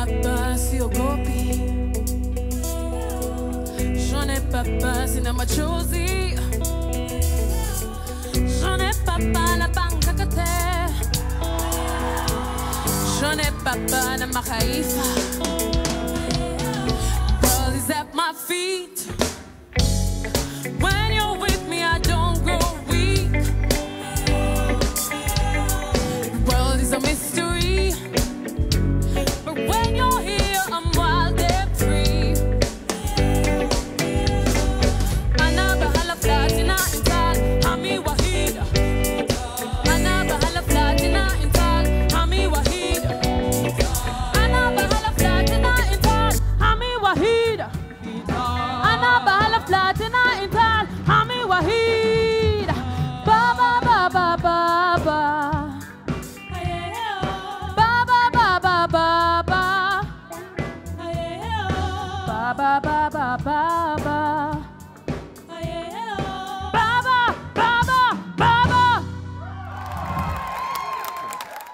papa siogopi, shone papa sina machozi, papa kate, papa na. Girl is at my feet. ba ba ba ba ba